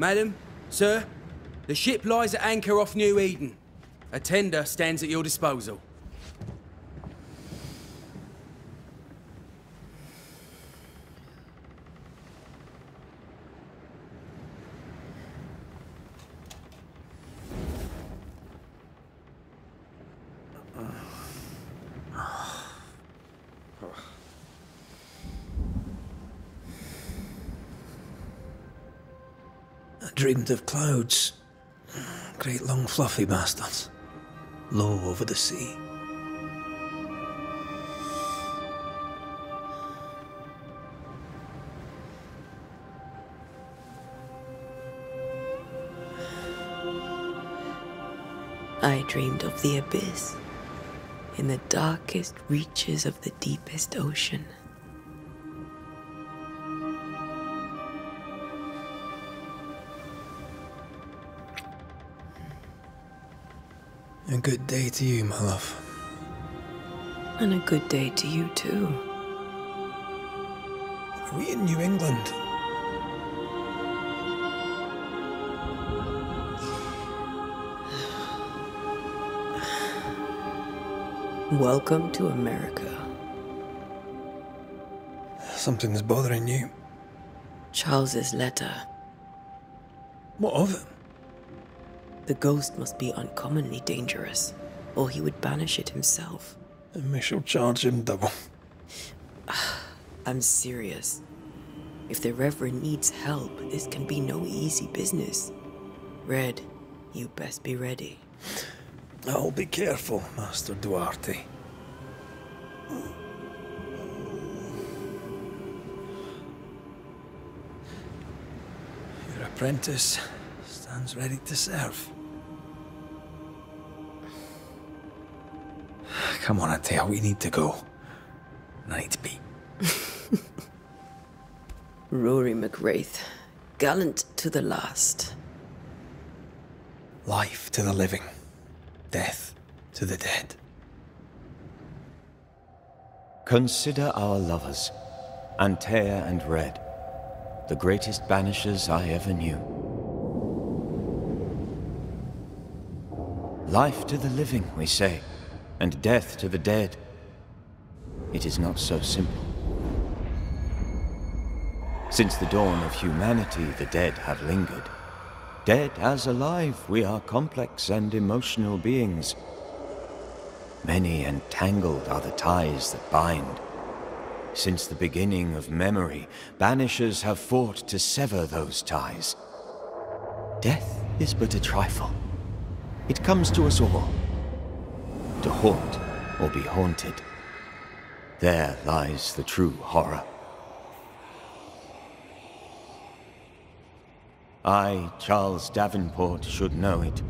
Madam, sir, the ship lies at anchor off New Eden. A tender stands at your disposal. Of clouds. Great long fluffy bastards. Low over the sea. I dreamed of the abyss, in the darkest reaches of the deepest ocean. A good day to you, my love. And a good day to you, too. Are we in New England? Welcome to America. Something's bothering you. Charles's letter. What of it? The ghost must be uncommonly dangerous, or he would banish it himself. And we shall charge him double. I'm serious. If the Reverend needs help, this can be no easy business. Red, you best be ready. I'll be careful, Master Duarte. Your apprentice stands ready to serve. Come on, Antea, we need to go. I need to be. Rory mac Raith, gallant to the last. Life to the living, death to the dead. Consider our lovers, Antea and Red, the greatest banishers I ever knew. Life to the living, we say, and death to the dead. It is not so simple. Since the dawn of humanity, the dead have lingered. Dead as alive, we are complex and emotional beings. Many and tangled are the ties that bind. Since the beginning of memory, banishers have fought to sever those ties. Death is but a trifle. It comes to us all. To haunt or be haunted. There lies the true horror. I, Charles Davenport, should know it.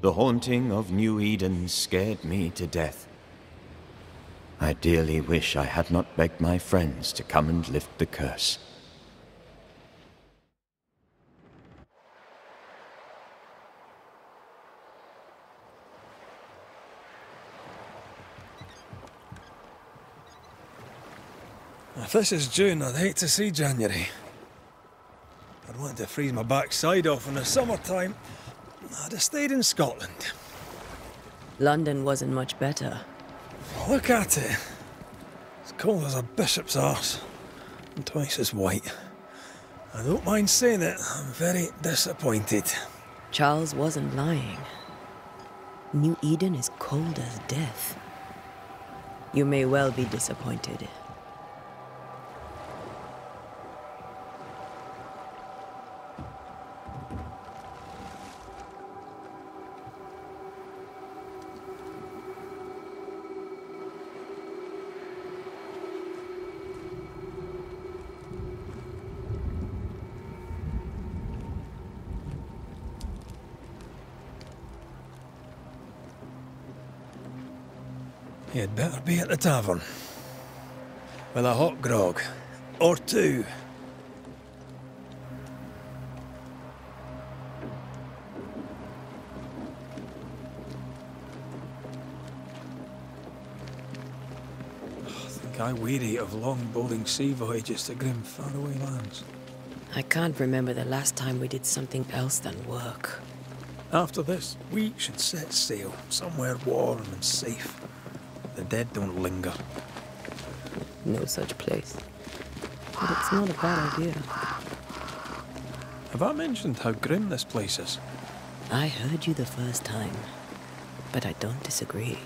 The haunting of New Eden scared me to death. I dearly wish I had not begged my friends to come and lift the curse. If this is June, I'd hate to see January. I'd want to freeze my backside off in the summertime. I'd have stayed in Scotland. London wasn't much better. Look at it. It's cold as a bishop's arse. And twice as white. I don't mind saying it, I'm very disappointed. Charles wasn't lying. New Eden is cold as death. You may well be disappointed. You'd better be at the tavern. With a hot grog. Or two. Oh, I weary of long bowling sea voyages to grim faraway lands. I can't remember the last time we did something else than work. After this, we should set sail somewhere warm and safe. The dead don't linger. No such place. But it's not a bad idea. Have I mentioned how grim this place is? I heard you the first time, but I don't disagree.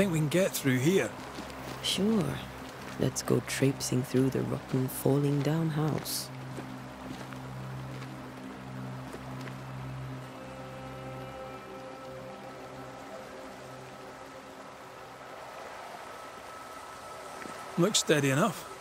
Think we can get through here. Sure. Let's go traipsing through the rotten, falling down house. Looks steady enough.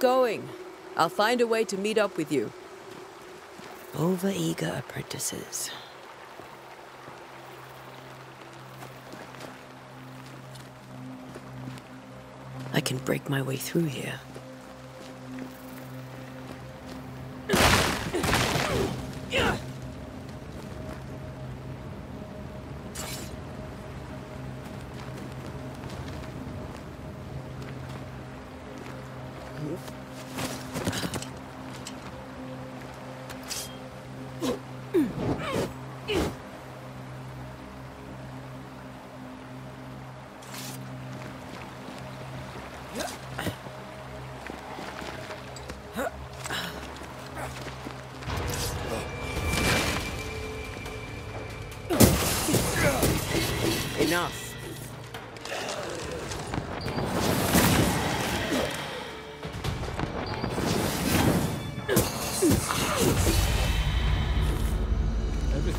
Going. I'll find a way to meet up with you. Overeager apprentices. I can break my way through here.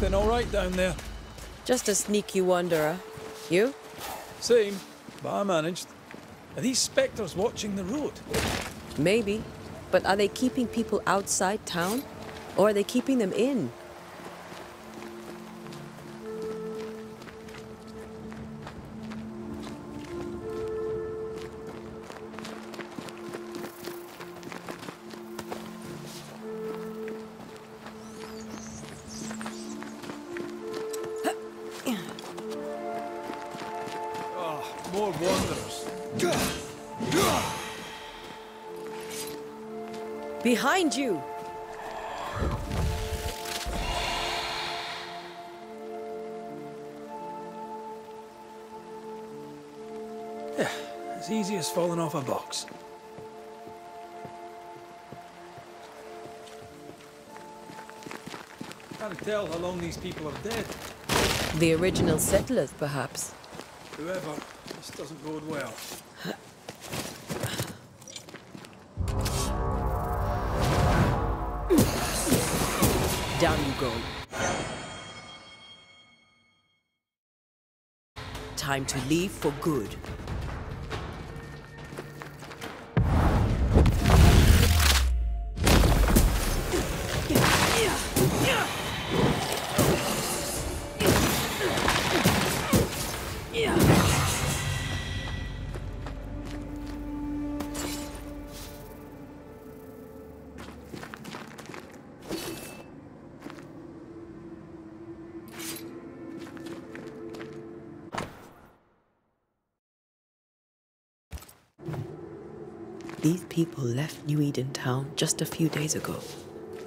Everything all right down there? Just a sneaky wanderer. You? Same, but I managed. Are these spectres watching the road? Maybe. But are they keeping people outside town? Or are they keeping them in? Behind you! As easy as falling off a box. Can't tell how long these people are dead. The original settlers, perhaps. Whoever, this doesn't bode well. Down you go. Time to leave for good. These people left New Eden town just a few days ago.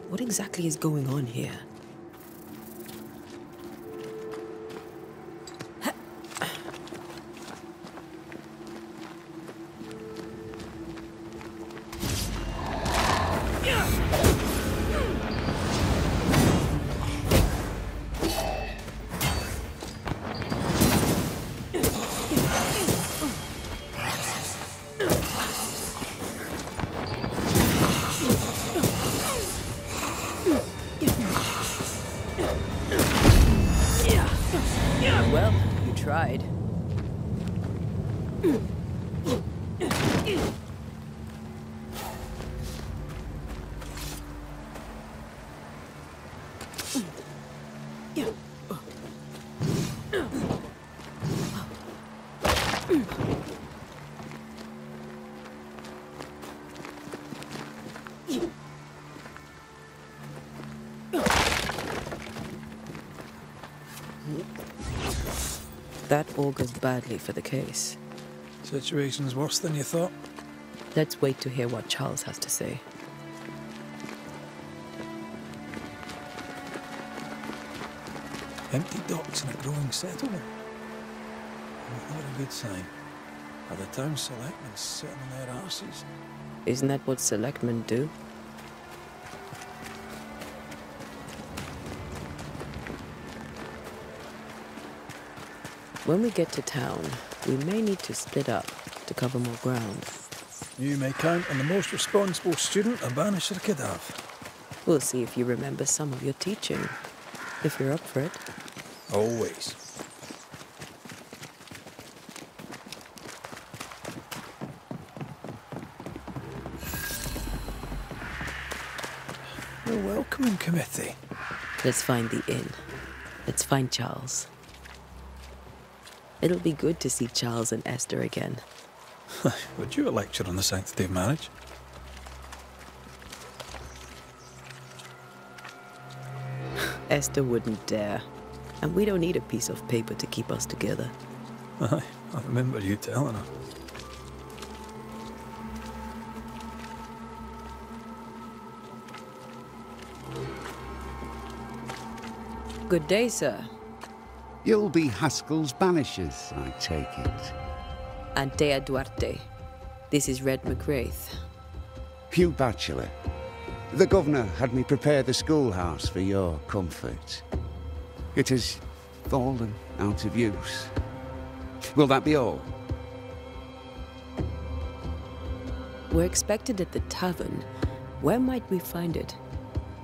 What exactly is going on here? That augurs badly for the case. Situation's worse than you thought. Let's wait to hear what Charles has to say. Empty docks in a growing settlement. Not a good sign. Are the town selectmen sitting on their arses? Isn't that what selectmen do? When we get to town, we may need to split up to cover more ground. You may count on the most responsible student a banisher could have. We'll see if you remember some of your teaching, if you're up for it. Always. The welcoming committee. Let's find the inn. Let's find Charles. It'll be good to see Charles and Esther again. Would you a lecture on the sanctity of marriage? Esther wouldn't dare. And we don't need a piece of paper to keep us together. Aye, I remember you telling her. Good day, sir. You'll be Haskell's banishers, I take it. Antea Duarte. This is Red mac Raith. Hugh Batchelor. The governor had me prepare the schoolhouse for your comfort. It has fallen out of use. Will that be all? We're expected at the tavern. Where might we find it?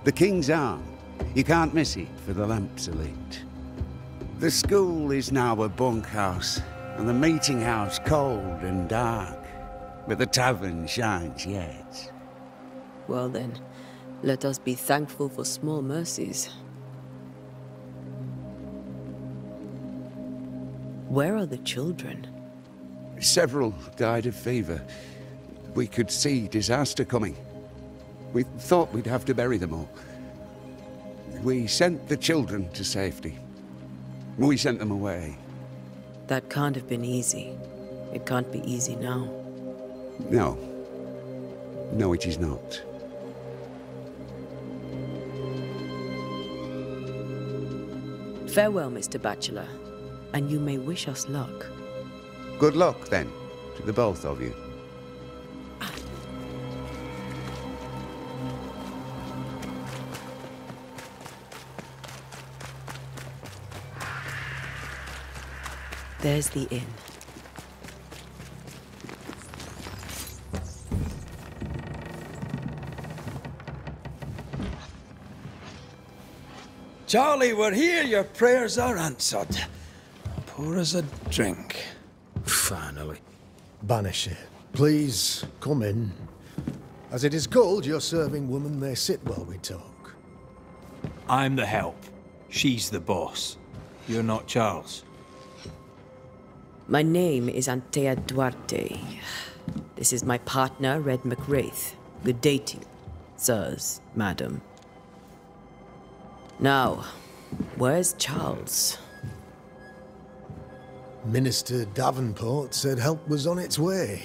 The King's Arm. You can't miss it, for the lamps are lit. The school is now a bunkhouse, and the meeting house cold and dark. But the tavern shines yet. Well then, let us be thankful for small mercies. Where are the children? Several died of fever. We could see disaster coming. We thought we'd have to bury them all. We sent the children to safety. We sent them away. That can't have been easy. It can't be easy now. No. No, it is not. Farewell, Mr. Batchelor, and you may wish us luck. Good luck, then, to the both of you. There's the inn. Charlie, we're here. Your prayers are answered. Pour us a drink. Finally. Banisher, please come in. As it is cold, your serving woman may sit while we talk. I'm the help. She's the boss. You're not Charles. My name is Antea Duarte. This is my partner, Red mac Raith. Good day to you, sirs, madam. Now, where's Charles? Minister Davenport said help was on its way.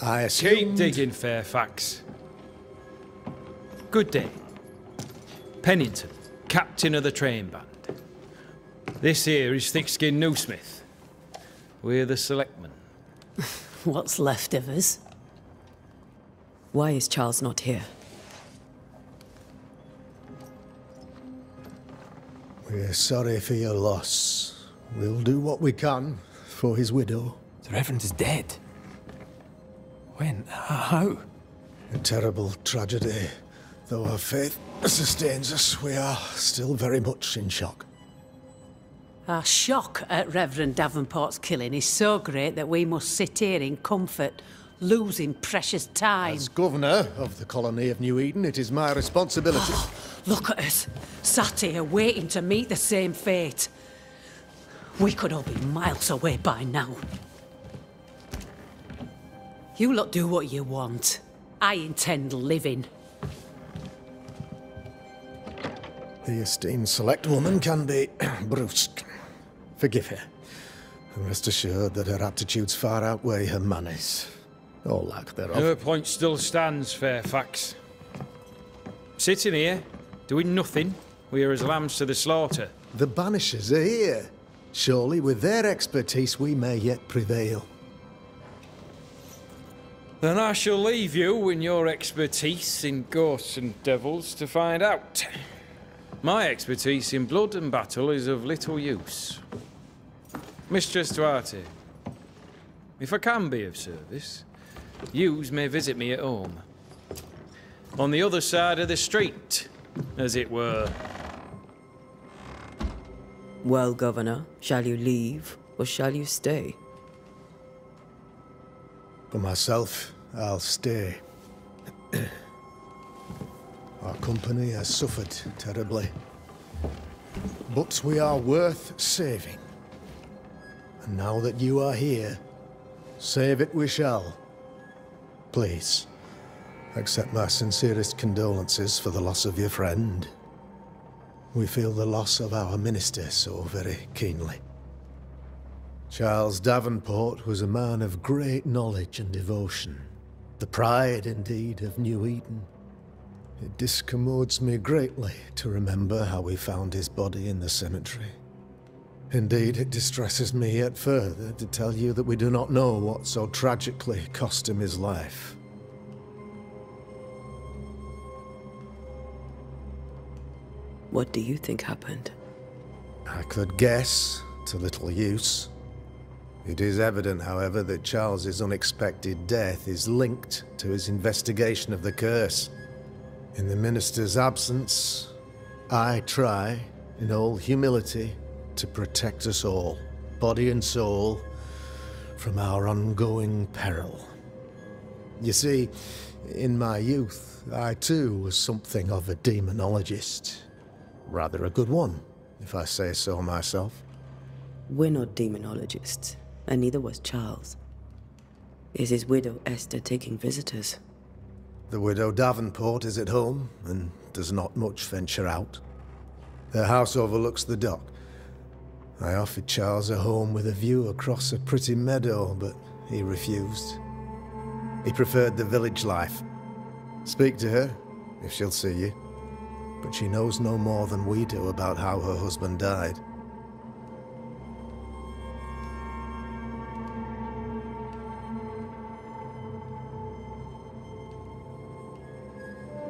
I Keep digging, Fairfax. Good day. Pennington, captain of the train band. This here is Thickskin Newsmith. We're the selectmen. What's left of us? Why is Charles not here? We're sorry for your loss. We'll do what we can for his widow. The Reverend is dead. When? Uh, how? A terrible tragedy. Though our faith sustains us, we are still very much in shock. Our shock at Reverend Davenport's killing is so great that we must sit here in comfort, losing precious time. As governor of the colony of New Eden, it is my responsibility. Oh, look at us, sat here waiting to meet the same fate. We could all be miles away by now. You lot do what you want. I intend living. The esteemed select woman can be brusque. Forgive her. And rest assured that her aptitudes far outweigh her manners. Or lack thereof. Her point still stands, Fairfax. Sitting here, doing nothing, we are as lambs to the slaughter. The Banishers are here. Surely, with their expertise, we may yet prevail. Then I shall leave you and your expertise in ghosts and devils to find out. My expertise in blood and battle is of little use. Mistress Duarte, if I can be of service, yous may visit me at home. On the other side of the street, as it were. Well, Governor, shall you leave or shall you stay? For myself, I'll stay. Our company has suffered terribly. But we are worth saving. Now that you are here, save it we shall. Please, accept my sincerest condolences for the loss of your friend. We feel the loss of our minister so very keenly. Charles Davenport was a man of great knowledge and devotion. The pride, indeed, of New Eden. It discommodes me greatly to remember how we found his body in the cemetery. Indeed, it distresses me yet further to tell you that we do not know what so tragically cost him his life. What do you think happened? I could guess, to little use. It is evident, however, that Charles's unexpected death is linked to his investigation of the curse. In the minister's absence, I try, in all humility, to protect us all, body and soul, from our ongoing peril. You see, in my youth, I too was something of a demonologist. Rather a good one, if I say so myself. We're not demonologists, and neither was Charles. Is his widow Esther taking visitors? The widow Davenport is at home and does not much venture out. Their house overlooks the dock. I offered Charles a home with a view across a pretty meadow, but he refused. He preferred the village life. Speak to her, if she'll see you. But she knows no more than we do about how her husband died.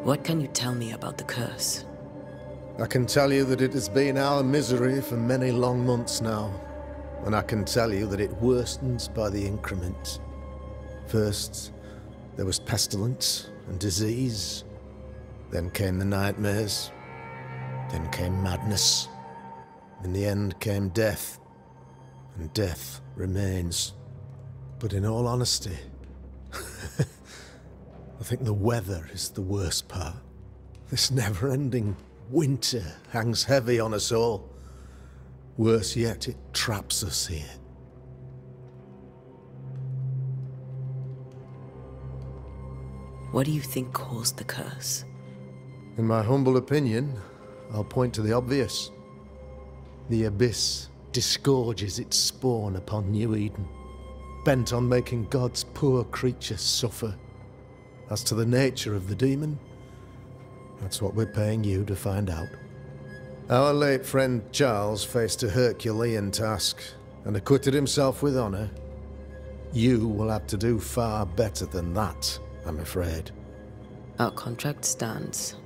What can you tell me about the curse? I can tell you that it has been our misery for many long months now. And I can tell you that it worsens by the increment. First, there was pestilence and disease. Then came the nightmares. Then came madness. In the end came death. And death remains. But in all honesty, I think the weather is the worst part. This never-ending winter hangs heavy on us all. Worse yet, it traps us here. What do you think caused the curse? In my humble opinion, I'll point to the obvious. The Abyss disgorges its spawn upon New Eden, bent on making God's poor creatures suffer. As to the nature of the demon, that's what we're paying you to find out. Our late friend Charles faced a Herculean task and acquitted himself with honor. You will have to do far better than that, I'm afraid. Our contract stands.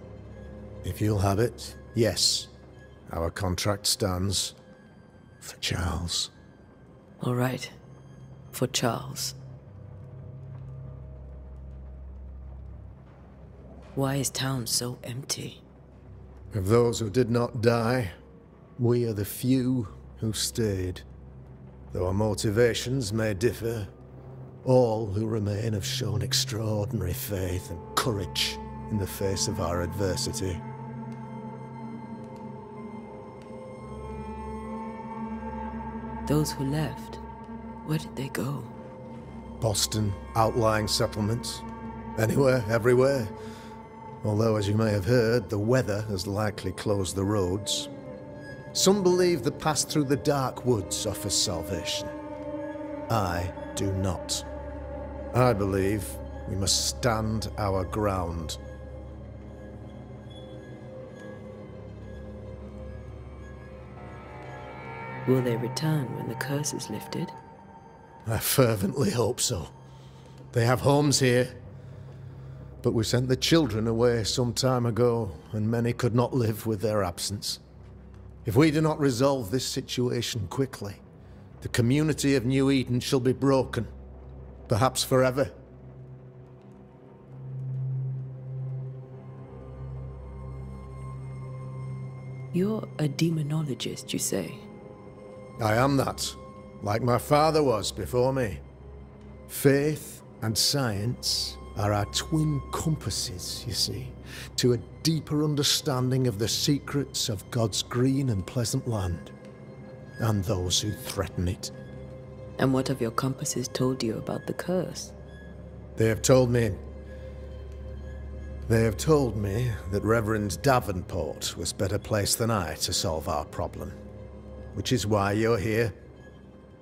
If you'll have it, yes. Our contract stands for Charles. All right. For Charles. Why is town so empty? Of those who did not die, we are the few who stayed. Though our motivations may differ, all who remain have shown extraordinary faith and courage in the face of our adversity. Those who left, where did they go? Boston, outlying settlements. Anywhere, everywhere. Although, as you may have heard, the weather has likely closed the roads. Some believe the path through the dark woods offers salvation. I do not. I believe we must stand our ground. Will they return when the curse is lifted? I fervently hope so. They have homes here. But we sent the children away some time ago, and many could not live with their absence. If we do not resolve this situation quickly, the community of New Eden shall be broken, perhaps forever. You're a demonologist, you say? I am that, like my father was before me. Faith and science are our twin compasses, you see, to a deeper understanding of the secrets of God's green and pleasant land, and those who threaten it. And what have your compasses told you about the curse? They have told me. They have told me that Reverend Davenport was better placed than I to solve our problem. Which is why you're here.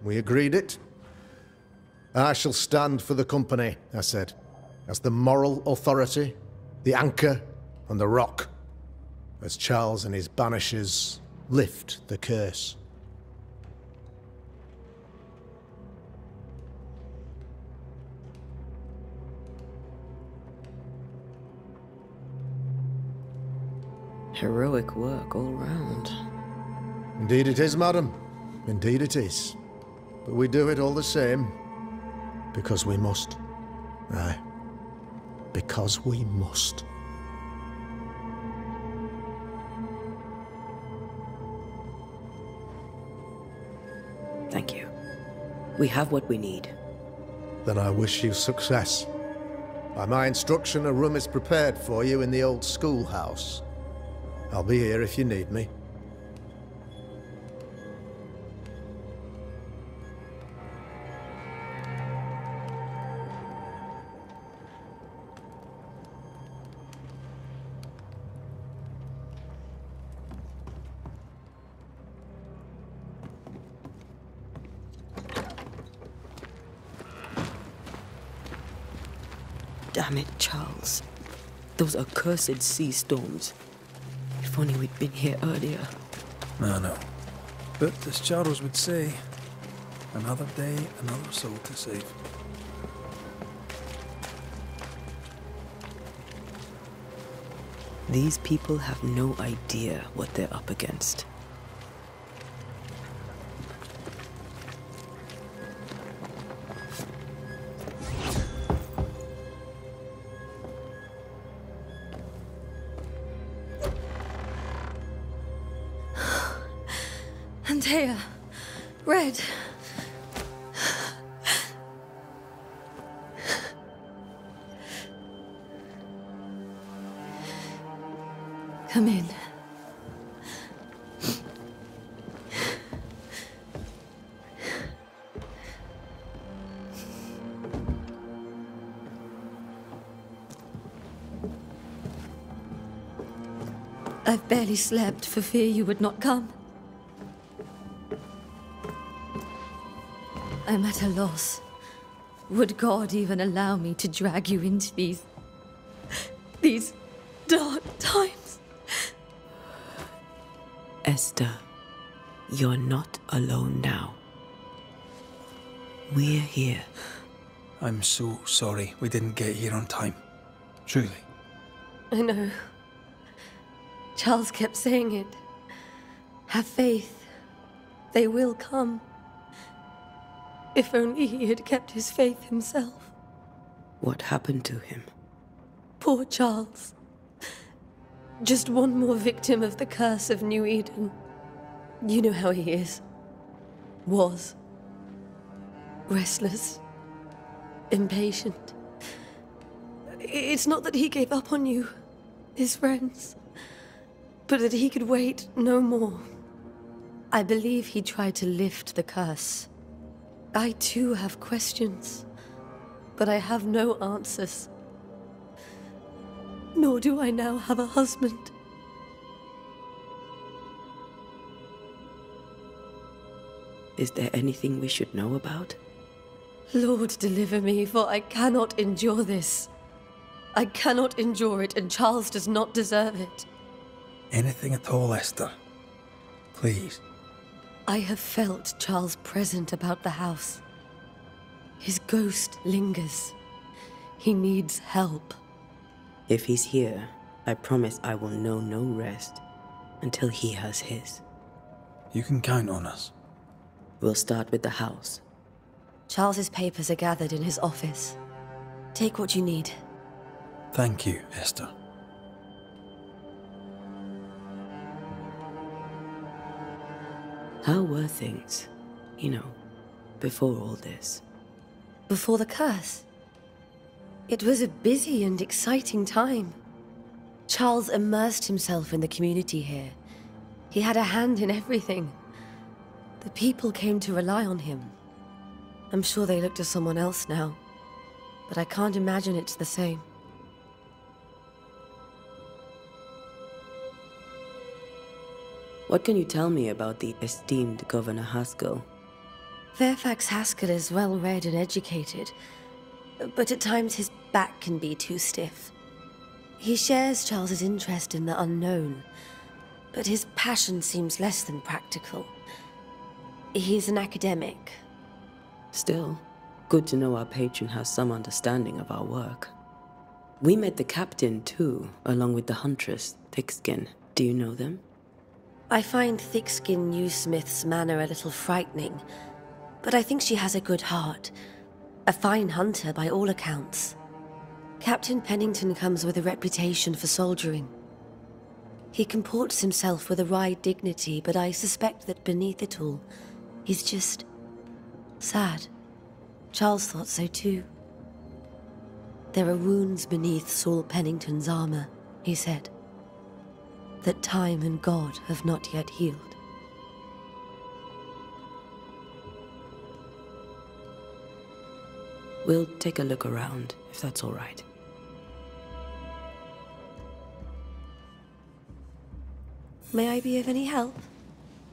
We agreed it. I shall stand for the company, I said, as the moral authority, the anchor, and the rock, as Charles and his banishers lift the curse. Heroic work all round. Indeed it is, madam. Indeed it is. But we do it all the same. Because we must. Aye. Because we must. Thank you. We have what we need. Then I wish you success. By my instruction, a room is prepared for you in the old schoolhouse. I'll be here if you need me. Damn it, Charles. Those accursed sea storms. If only we'd been here earlier. No, no. But as Charles would say, another day, another soul to save. These people have no idea what they're up against. Slept for fear you would not come. I'm at a loss. Would God even allow me to drag you into these. these dark times? Esther, you're not alone now. We're here. I'm so sorry we didn't get here on time. Truly. I know. Charles kept saying it. Have faith. They will come. If only he had kept his faith himself. What happened to him? Poor Charles. Just one more victim of the curse of New Eden. You know how he is. was restless, impatient. It's not that he gave up on you, his friends, but that he could wait no more. I believe he tried to lift the curse. I too have questions, but I have no answers. Nor do I now have a husband. Is there anything we should know about? Lord, deliver me, for I cannot endure this. I cannot endure it, and Charles does not deserve it. Anything at all, Esther. Please. I have felt Charles present about the house. His ghost lingers. He needs help. If he's here, I promise I will know no rest until he has his. You can count on us. We'll start with the house. Charles's papers are gathered in his office. Take what you need. Thank you, Esther. How were things, you know, before all this? Before the curse? It was a busy and exciting time. Charles immersed himself in the community here. He had a hand in everything. The people came to rely on him. I'm sure they look to someone else now, but I can't imagine it's the same. What can you tell me about the esteemed Governor Haskell? Fairfax Haskell is well read and educated, but at times his back can be too stiff. He shares Charles's interest in the unknown, but his passion seems less than practical. He's an academic. Still, good to know our patron has some understanding of our work. We met the captain, too, along with the huntress, Thickskin. Do you know them? I find Thickskin Newsmith's manner a little frightening, but I think she has a good heart. A fine hunter by all accounts. Captain Pennington comes with a reputation for soldiering. He comports himself with a wry dignity, but I suspect that beneath it all, he's just sad. Charles thought so too. There are wounds beneath Saul Pennington's armor, he said, that time and God have not yet healed. We'll take a look around, if that's all right. May I be of any help?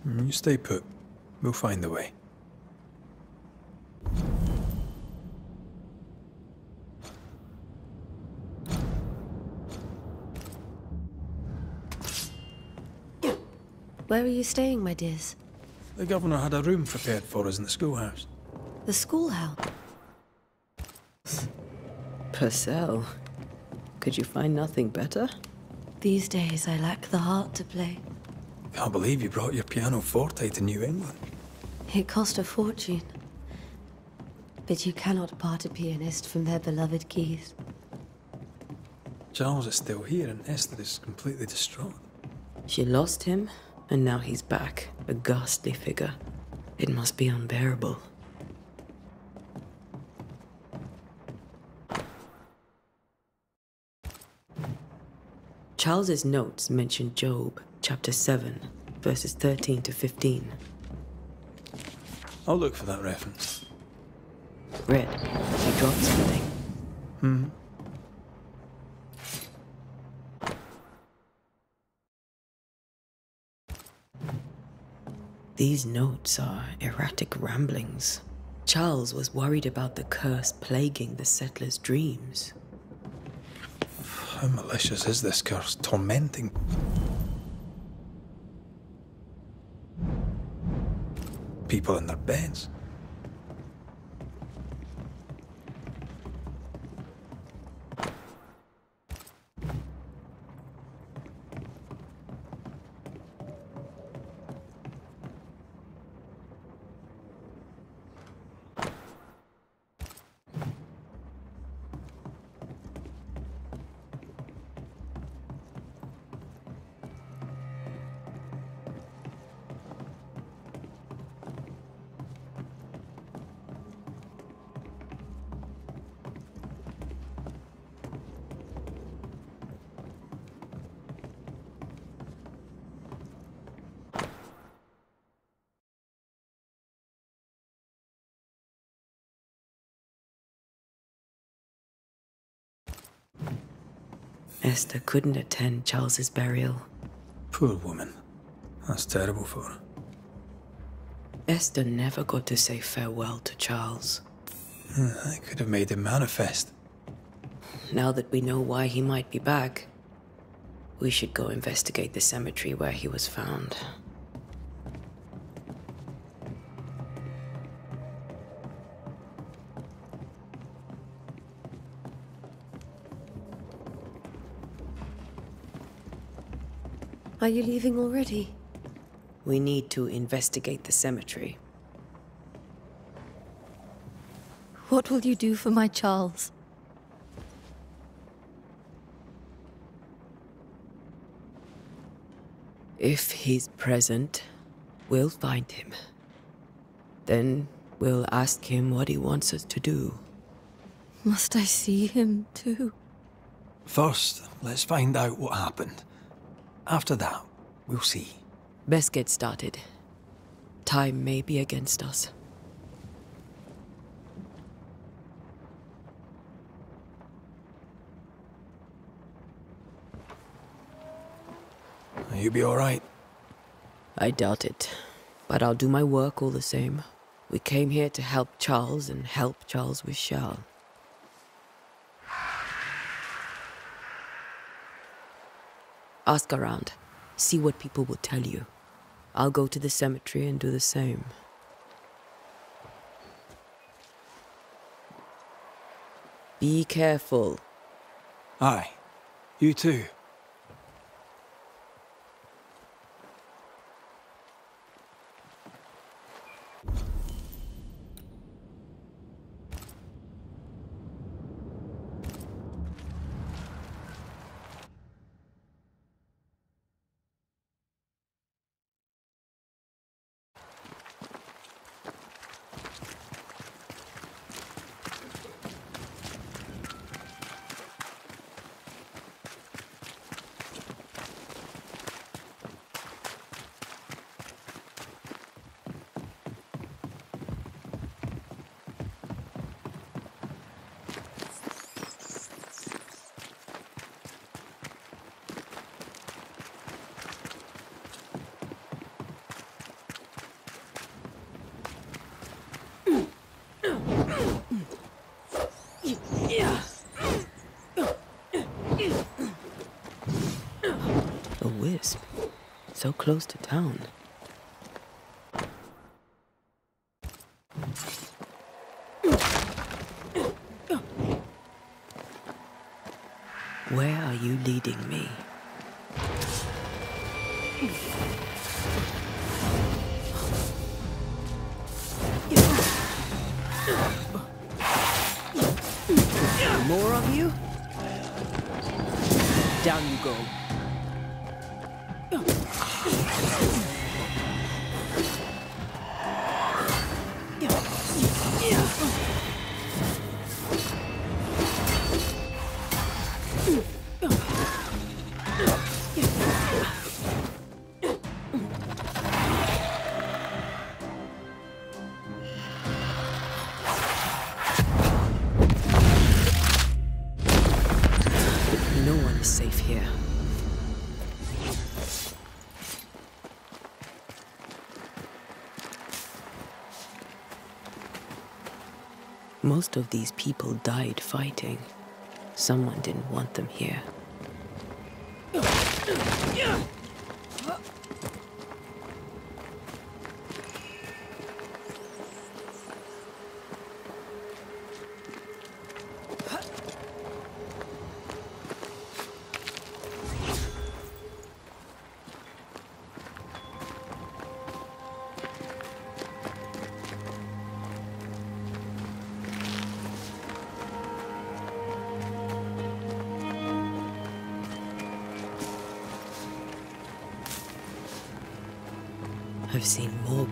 Mm, You stay put. We'll find the way. Where are you staying, my dears? The governor had a room prepared for us in the schoolhouse. The schoolhouse. Purcell, could you find nothing better? These days I lack the heart to play. Can't believe you brought your piano forte to New England. It cost a fortune. But you cannot part a pianist from their beloved keys. Charles is still here and Esther is completely distraught. She lost him, and now he's back, a ghastly figure. It must be unbearable. Charles's notes mention Job, chapter 7, verses 13 to 15. I'll look for that reference. Red, you dropped something. Hmm. These notes are erratic ramblings. Charles was worried about the curse plaguing the settlers' dreams. How malicious is this curse? Tormenting. People in their beds. Esther couldn't attend Charles's burial. Poor woman. That's terrible for her. Esther never got to say farewell to Charles. I could have made him manifest. Now that we know why he might be back, we should go investigate the cemetery where he was found. Are you leaving already? We need to investigate the cemetery. What will you do for my Charles? If he's present, we'll find him. Then we'll ask him what he wants us to do. Must I see him too? First, let's find out what happened. After that, we'll see. Best get started. Time may be against us. You'll be alright? I doubt it. But I'll do my work all the same. We came here to help Charles and help Charles with Charles. Ask around. See what people will tell you. I'll go to the cemetery and do the same. Be careful. Aye. You too. A wisp. So close to town. No one is safe here. Most of these people died fighting. Someone didn't want them here.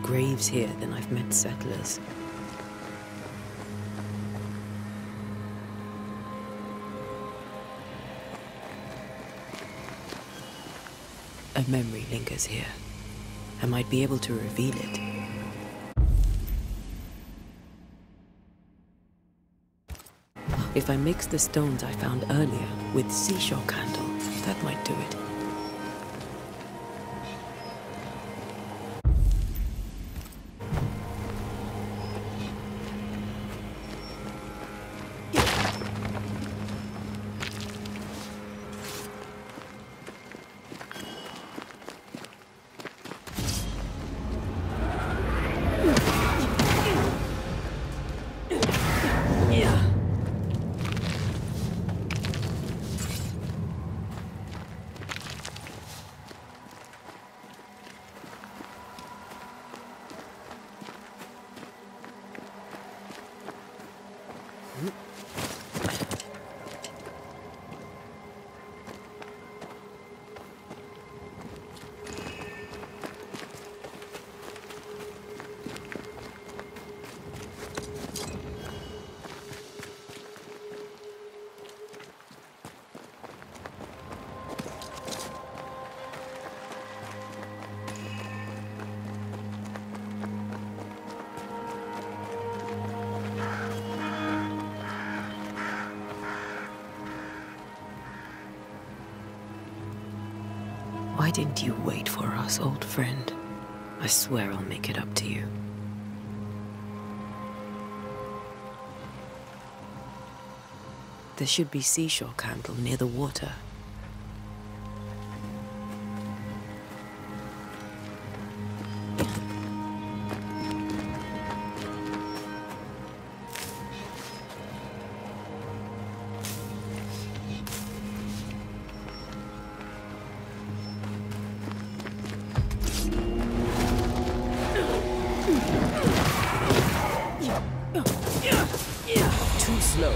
Graves here than I've met settlers. A memory lingers here. I might be able to reveal it. If I mix the stones I found earlier with seashore candle, that might do it. Didn't you wait for us, old friend? I swear I'll make it up to you. There should be seashore candle near the water. Too slow.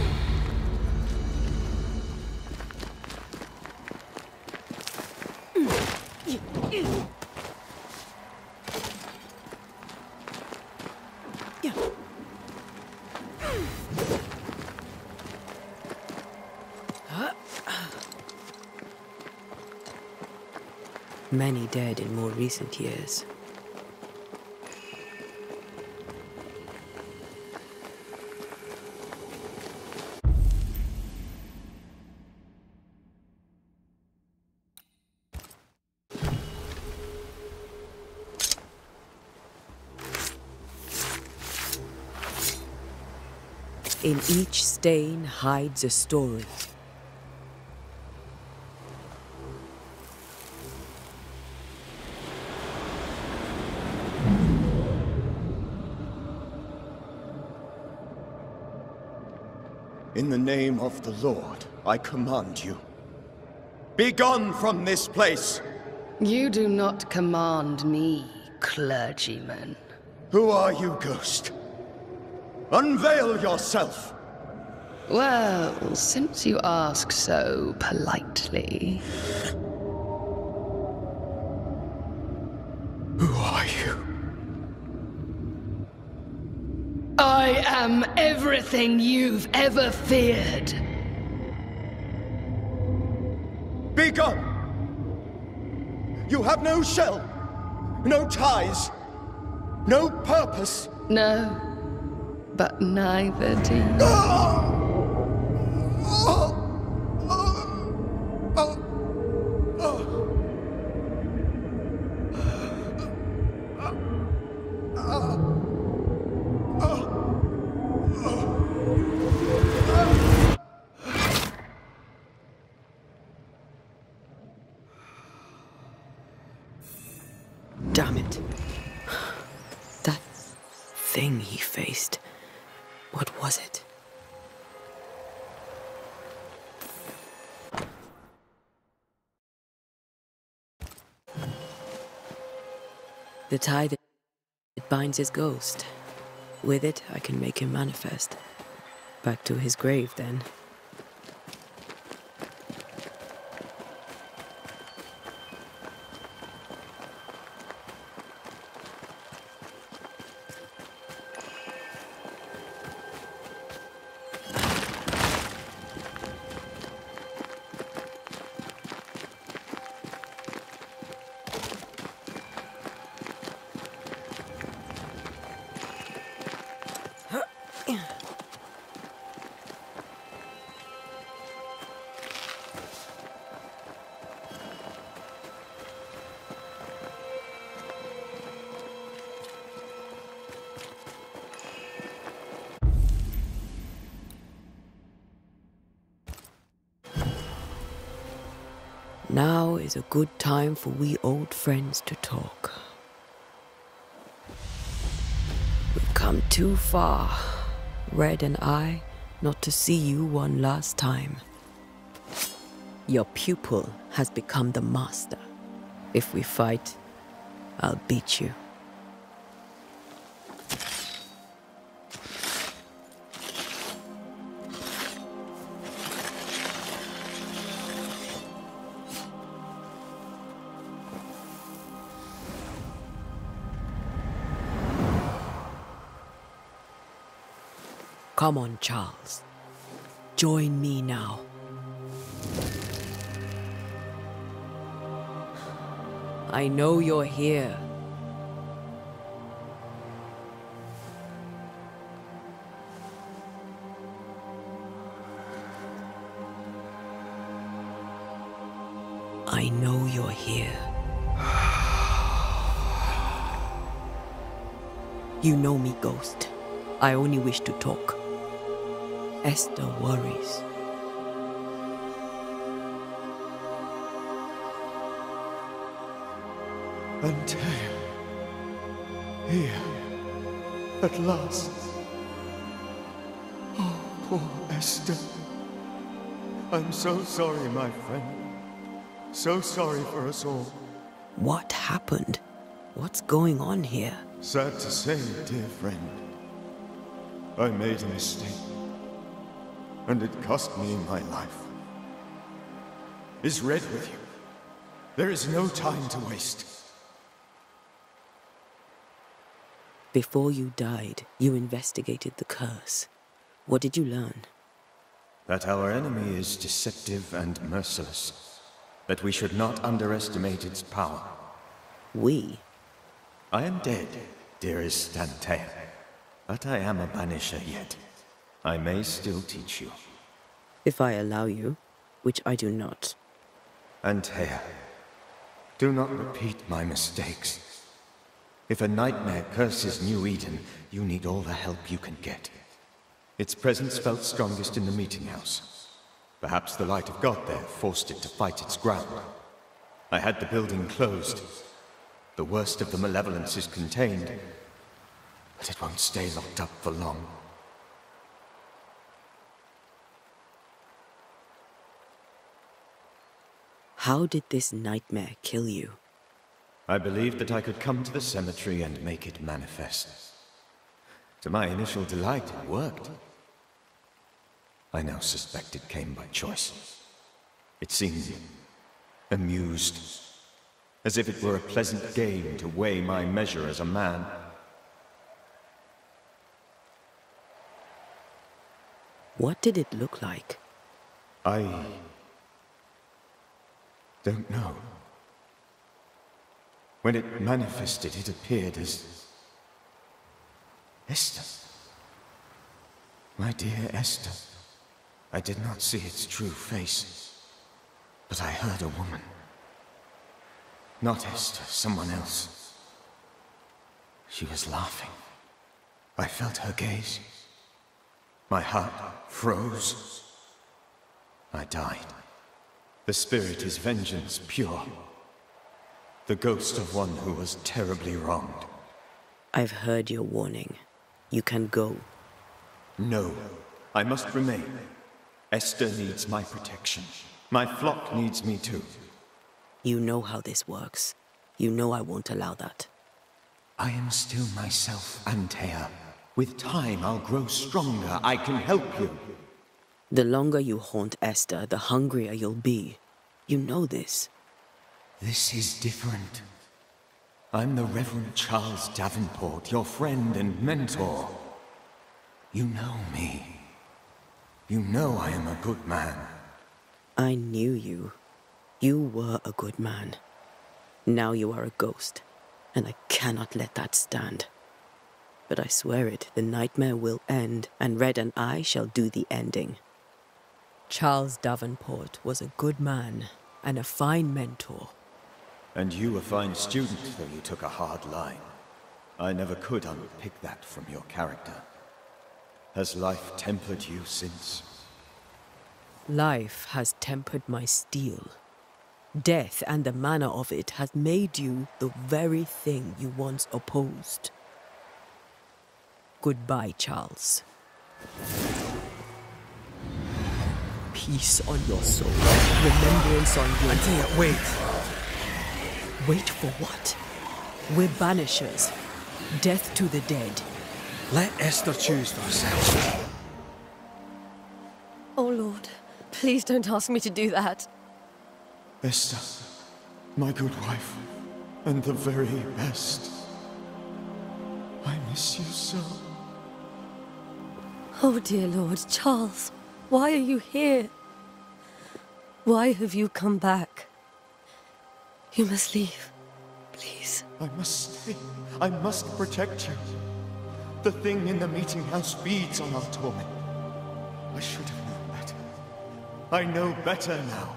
Many dead in more recent years. In each stain hides a story. In the name of the Lord, I command you. Be gone from this place! You do not command me, clergyman. Who are you, ghost? Unveil yourself! Well, since you ask so politely. Who are you? I am everything you've ever feared. Be gone! You have no shell, no ties, no purpose. No, but neither do you. Ah! The tie that binds his ghost. With it, I can make him manifest. Back to his grave, then. Is a good time for we old friends to talk. We've come too far, Red and I, not to see you one last time. Your pupil has become the master. If we fight, I'll beat you. Come on, Charles. Join me now. I know you're here. I know you're here. You know me, Ghost. I only wish to talk. Esther worries. Antea. Here. At last. Oh, poor Esther. I'm so sorry, my friend. So sorry for us all. What happened? What's going on here? Sad to say, dear friend. I made a mistake. And it cost me my life. Is Red with you? There is no time to waste. Before you died, you investigated the curse. What did you learn? That our enemy is deceptive and merciless. That we should not underestimate its power. We? I am dead, dearest Antea. But I am a banisher yet. I may still teach you. If I allow you, which I do not. Antea, do not repeat my mistakes. If a nightmare curses New Eden, you need all the help you can get. Its presence felt strongest in the meeting house. Perhaps the light of God there forced it to fight its ground. I had the building closed. The worst of the malevolence is contained, but it won't stay locked up for long. How did this nightmare kill you? I believed that I could come to the cemetery and make it manifest. To my initial delight, it worked. I now suspect it came by choice. It seemed amused, as if it were a pleasant game to weigh my measure as a man. What did it look like? I don't know. When it manifested, it appeared as Esther. My dear Esther. I did not see its true face, but I heard a woman. Not Esther, someone else. She was laughing. I felt her gaze. My heart froze. I died. The spirit is vengeance pure. The ghost of one who was terribly wronged. I've heard your warning. You can go. No, I must remain. Esther needs my protection. My flock needs me too. You know how this works. You know I won't allow that. I am still myself, Antea. With time, I'll grow stronger. I can help you. The longer you haunt Esther, the hungrier you'll be. You know this. This is different. I'm the Reverend Charles Davenport, your friend and mentor. You know me. You know I am a good man. I knew you. You were a good man. Now you are a ghost, and I cannot let that stand. But I swear it, the nightmare will end, and Red and I shall do the ending. Charles Davenport was a good man and a fine mentor. And you a fine student, though you took a hard line. I never could unpick that from your character. Has life tempered you since? Life has tempered my steel. Death and the manner of it has made you the very thing you once opposed. Goodbye, Charles. Peace on your soul, remembrance on your. Antea, wait. Wait for what? We're banishers. Death to the dead. Let Esther choose for herself. Oh, Lord, please don't ask me to do that. Esther, my good wife, and the very best. I miss you so. Oh, dear Lord, Charles, why are you here? Why have you come back? You must leave. Please. I must stay. I must protect you. The thing in the meeting house feeds on our torment. I should have known better. I know better now.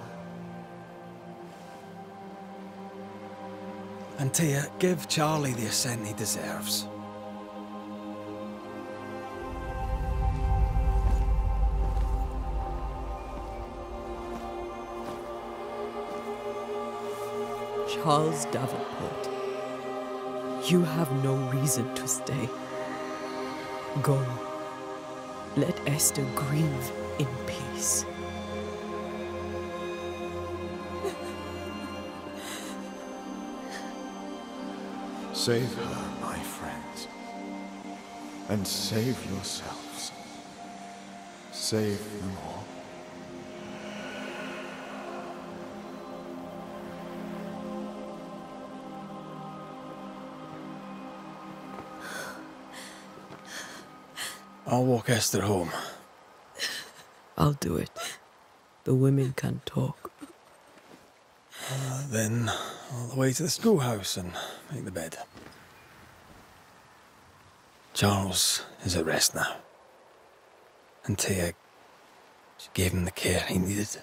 Antea, give Charlie the ascent he deserves. Charles Davenport, you have no reason to stay. Go. Let Esther grieve in peace. Save her, my friends. And save yourselves. Save them all. I'll walk Esther home. I'll do it. The women can talk. Uh, then, all the way to the schoolhouse and make the bed. Charles is at rest now. Antea, she gave him the care he needed.